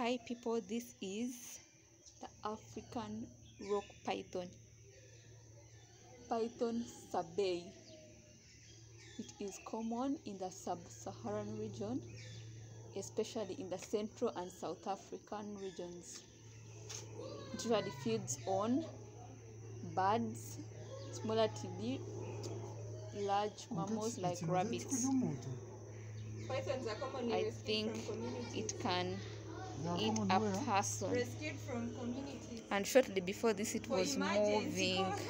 Hi people, this is the African rock python. Python sebae. It is common in the sub-Saharan region, especially in the Central and South African regions. It usually feeds on birds, smaller TB, large mammals like rabbits. Pythons are commonly I think it can eat a person. rescued from communities. And shortly before this, it For was emergency moving.